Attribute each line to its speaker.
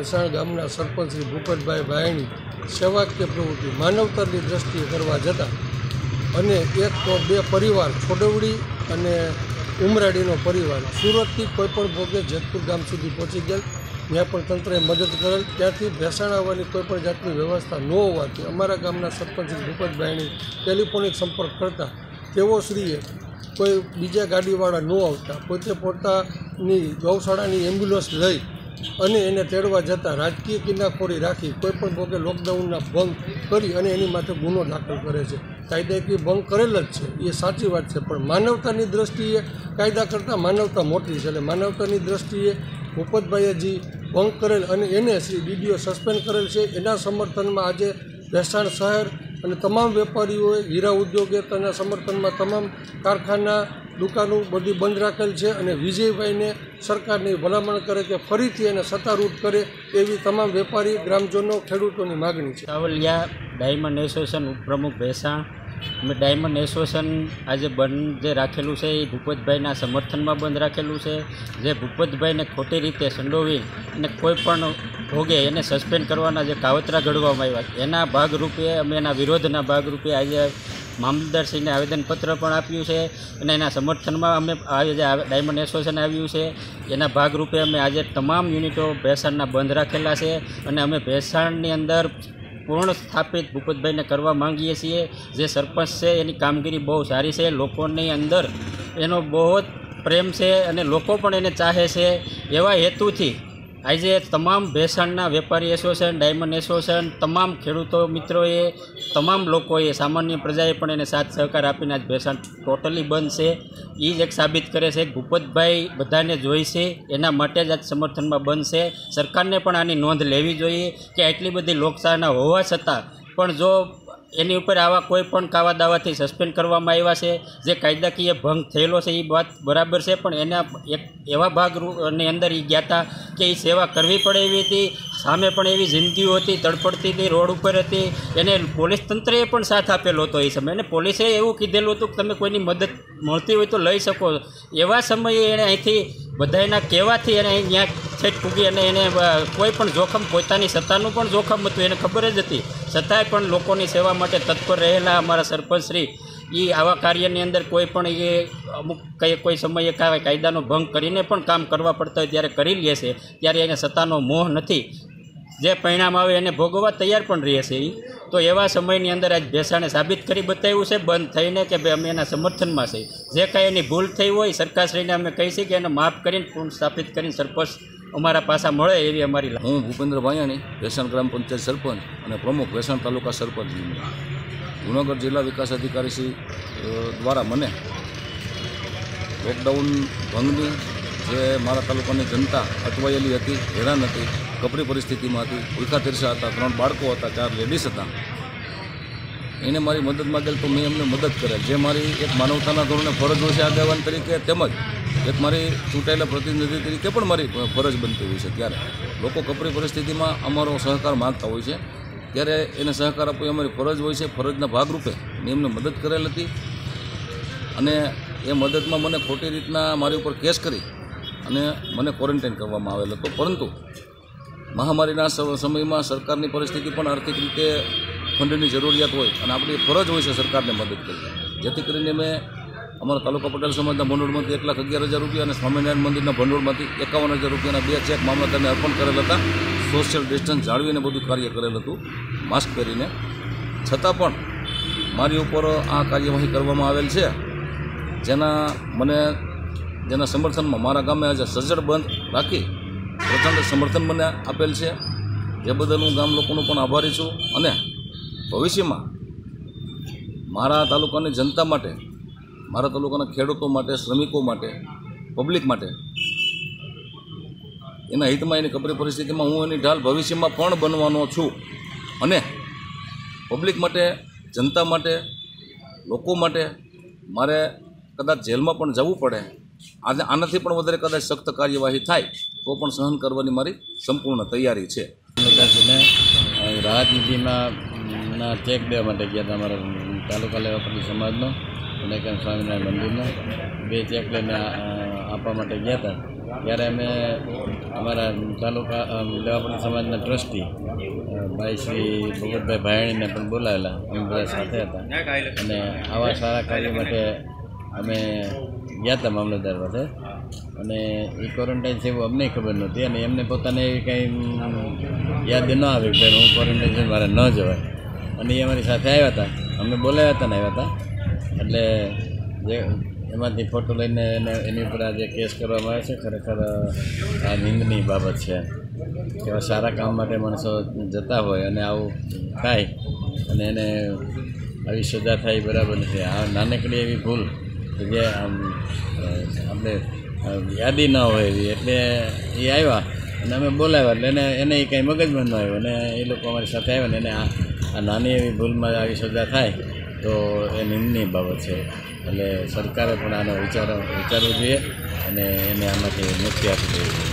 Speaker 1: ભેસાણ ગામના સરપંચ શ્રી ભૂપતભાઈ ભાયણી સેવાકીય પ્રવૃત્તિ માનવતાની દ્રષ્ટિએ કરવા જતાં અને એક તો બે પરિવાર છોડવડી અને ઉમરાડીનો પરિવાર. સુરતથી કોઈપણ ભોગે જેતપુર ગામ સુધી પહોંચી ગયેલ. ત્યાં પણ તંત્રએ મદદ કરેલ. ત્યાંથી ભેસાણ આવવાની કોઈપણ જાતની વ્યવસ્થા ન હોવાથી અમારા ગામના સરપંચ શ્રી ભૂપતભાઈની ટેલિફોનિક સંપર્ક કરતા તેઓ શ્રીએ કોઈ બીજા ગાડીવાળા ન આવતા. પોતે પોતાની ગૌશાળાની એમ્બ્યુલન્સ લઈ અને એને તેડવા જતાં રાજકીય કિનાખોરી રાખી કોઈપણ ભોગે લોકડાઉનના ભંગ કરી અને એની માથે ગુનો દાખલ કરે છે. કાયદાકીય ભંગ કરેલ જ છે. એ સાચી વાત છે, પણ માનવતાની દ્રષ્ટિએ કાયદા કરતાં માનવતા મોટી છે એટલે માનવતાની દ્રષ્ટિએ ભૂપતભાઈએ ભંગ કરેલ અને એને શ્રી ડીડીઓ સસ્પેન્ડ કરેલ છે. એના સમર્થનમાં આજે વહેસાણ શહેર અને તમામ વેપારીઓએ હીરા ઉદ્યોગે તેના સમર્થનમાં તમામ કારખાના દુકાનો બધી બંધ રાખેલ છે અને વિજયભાઈને સરકારની ભલામણ કરે કે ફરીથી એને સત્તારૂઢ કરે એવી તમામ વેપારી ગ્રામજનો ખેડૂતોની માગણી છે.
Speaker 2: સાવલિયા ડાયમંડ એસોસિએશન ઉપપ્રમુખ ભેસાણ અમે ડાયમંડ એસોસિએશન આજે બંધ જે રાખેલું છે એ ભૂપતભાઈના સમર્થનમાં બંધ રાખેલું છે. જે ભૂપતભાઈને ખોટી રીતે સંડોવી અને કોઈ પણ ભોગે એને સસ્પેન્ડ કરવાના જે કાવતરા ઘડવામાં આવ્યા એના ભાગરૂપે અમે એના વિરોધના ભાગરૂપે આજે મામલતદારશ્રીને આવેદનપત્ર પણ આપ્યું છે અને એના સમર્થનમાં અમે આજે ડાયમંડ એસોસિએશન આવ્યું છે, એના ભાગરૂપે અમે આજે તમામ યુનિટો ભેસાણના બંધ રાખેલા છે અને અમે ભેસાણની અંદર પૂર્ણ સ્થાપિત ભૂપતભાઈને કરવા માંગીએ છીએ. જે સરપંચ છે, એની કામગીરી બહુ સારી છે. લોકોની અંદર એનો બહુ જ પ્રેમ છે અને લોકો પણ એને ચાહે છે. એવા હેતુથી આજે તમામ ભેસાણના વેપારી એસોસિએશન ડાયમંડ એસોસિએશન તમામ ખેડૂતો મિત્રોએ, તમામ લોકોએ, સામાન્ય પ્રજાએ પણ એને સાથ સહકાર આપીને આજ ભેસાણ ટોટલી બંધ છે. એ જ એક સાબિત કરે છે ભૂપતભાઈ બધાને જોઈશે એના માટે જ આજ સમર્થનમાં બંધ છે. સરકારને પણ આની નોંધ લેવી જોઈએ કે આટલી બધી લોકશાહીના હોવા છતાં પણ જો એની ઉપર આવા કોઈ પણ કાવા દાવાથી સસ્પેન્ડ કરવામાં આવ્યા છે. જે કાયદાકીય ભંગ થયેલો છે એ વાત બરાબર છે, પણ એના એક એવા ભાગની અંદર એ ગયા હતા કે એ સેવા કરવી પડે એવી હતી. સામે પણ એવી જિંદગીઓ હતી તડપડતી હતી, રોડ ઉપર હતી. એને પોલીસ તંત્રએ પણ સાથ આપેલો હતો એ સમયે. અને પોલીસે એવું કીધેલું હતું કે તમે કોઈની મદદ મળતી હોય તો લઈ શકો. એવા સમયે એણે અહીંથી બધાના કહેવાથી એને અહીં ત્યાં છેક પૂગી અને એને કોઈ પણ જોખમ પોતાની સત્તાનું પણ જોખમ હતું, એને ખબર જ હતી. છતાંય પણ લોકોની સેવા માટે તત્પર રહેલા અમારા સરપંચશ્રી એ આવા કાર્યની અંદર કોઈ પણ એ અમુક કઈ, કોઈ સમયે કાયદાનો ભંગ કરીને પણ કામ કરવા પડતા હોય ત્યારે કરી લે છે, ત્યારે એને સત્તાનો મોહ નથી. જે પરિણામ આવે એને ભોગવવા તૈયાર પણ રહે છે એ તો એવા સમયની અંદર આજ ભેસાણે સાબિત કરી બતાવ્યું છે, બંધ થઈને કે ભાઈ અમે એના સમર્થનમાં છે. જે કાંઈ એની ભૂલ થઈ હોય, સરકારશ્રીને અમે કહીશું કે એને માફ કરીને પૂર્ણ સ્થાપિત કરીને સરપંચ અમારા પાસા મળે એવી અમારી
Speaker 3: હું ભૂપેન્દ્ર ભાયાણી, વેસણ ગ્રામ પંચાયત સરપંચ અને પ્રમુખ વેસણ તાલુકા સરપંચ. જુનાગઢ જિલ્લા વિકાસ અધિકારી શ્રી દ્વારા મને લોકડાઉન ભંગની જે મારા તાલુકાની જનતા અટવાયેલી હતી, હેરાન હતી, કપરી પરિસ્થિતિમાં હતી ઉલખા તીરસા હતા, ત્રણ બાળકો હતા, ચાર લેડીઝ હતા. એને મારી મદદ માગેલ તો મેં એમને મદદ કરેલ જે મારી એક માનવતાના ધોરણે ફરજ હોય છે આગેવાન તરીકે તેમજ એક મારી ચૂંટાયેલા પ્રતિનિધિ તરીકે પણ મારી ફરજ બનતી હોય છે ત્યારે. લોકો કપરી પરિસ્થિતિમાં અમારો સહકાર માગતા હોય છે. ત્યારે એને સહકાર આપવો અમારી ફરજ હોય છે. ફરજના ભાગરૂપે મેં મદદ કરેલ હતી. અને એ મદદમાં મને ખોટી રીતના મારી ઉપર કેસ કરી અને મને ક્વોરન્ટાઇન કરવામાં આવેલ હતો. પરંતુ મહામારીના સમયમાં સરકારની પરિસ્થિતિ પણ આર્થિક રીતે ફંડની જરૂરિયાત હોય અને આપણી ફરજ હોય છે સરકારને મદદ કરવી. જેથી કરીને મેં અમારા તાલુકા પટેલ સમાજના ભંડોળમાંથી એક લાખ અગિયાર હજાર રૂપિયા અને સ્વામિનારાયણ મંદિરના ભંડોળમાંથી એકાવન હજાર રૂપિયાના બે ચેક મામલતદારને અર્પણ કરેલ હતા. સોશિયલ ડિસ્ટન્સ જાળવીને બધું કાર્ય કરેલ હતું. માસ્ક પહેરીને. છતાં પણ મારી ઉપર આ કાર્યવાહી કરવામાં આવેલ છે. જેના મને, જેના સમર્થનમાં મારા ગામે આજે સજ્જડ બંધ રાખી પ્રચંડ સમર્થન મને આપેલ છે. જે બદલ હું ગામ લોકોનો પણ આભારી છું. અને ભવિષ્યમાં મારા તાલુકાની જનતા માટે મારા તાલુકાના ખેડૂતો માટે, શ્રમિકો માટે પબ્લિક માટે, એના હિતમાં એની કપરી પરિસ્થિતિમાં હું એની ઢાલ ભવિષ્યમાં પણ બનવાનો છું? અને પબ્લિક માટે, જનતા માટે, લોકો માટે મારે કદાચ જેલમાં પણ જવું પડે, આજે આનાથી પણ વધારે કદાચ સખ્ત કાર્યવાહી થાય, તો પણ સહન કરવાની મારી સંપૂર્ણ તૈયારી છે.
Speaker 4: રાહત નિધિમાં ના ચેક દેવા માટે ગયા હતા અમારા તાલુકા લેવા પટેલ સમાજનો. કે સ્વામિનારાયણ મંદિરનો. બે ચેક લઈને આપવા માટે ગયા હતા. ત્યારે અમે અમારા તાલુકા અમ, સમાજના ટ્રસ્ટી ભાઈ શ્રી ભગતભાઈ ભાયણીને પણ બોલાવેલા અમે બધા સાથે હતા. અને આવા સારા કાર્ય માટે અમે ગયા હતા મામલતદાર પાસે. અને એ ક્વોરન્ટાઇન છે અમને ખબર નહોતી અને એમને પોતાને એવી કંઈ યાદ ન આવી કે હું ક્વોરન્ટાઇન મારે ન જવાય. અને એ અમારી સાથે આવ્યા હતા. અમને બોલાવ્યા હતા ને આવ્યા હતા. એટલે જે એમાંથી ફોટો લઈને એને એની ઉપર આ જે કેસ કરવામાં આવે છે, ખરેખર આ નિંદની બાબત છે. એવા સારા કામ માટે માણસો જતા હોય અને આવું થાય અને એને આવી સજા થાય બરાબર નથી. આ નાનકડી એવી ભૂલ કે જે આમ આપણે યાદી ન હોય એવી. એટલે એ આવ્યા અને અમે બોલાવ્યા એટલે એને એને એ કંઈ મગજમાં ન આવ્યું અને એ લોકો અમારી સાથે આવ્યા ને એને આ નાની એવી ભૂલમાં આવી સજા થાય. તો એ નિંદની બાબત છે. એટલે સરકારે પણ આનો વિચારો વિચારવું જોઈએ અને એને આમાંથી મુક્તિ આપી દેવી જોઈએ.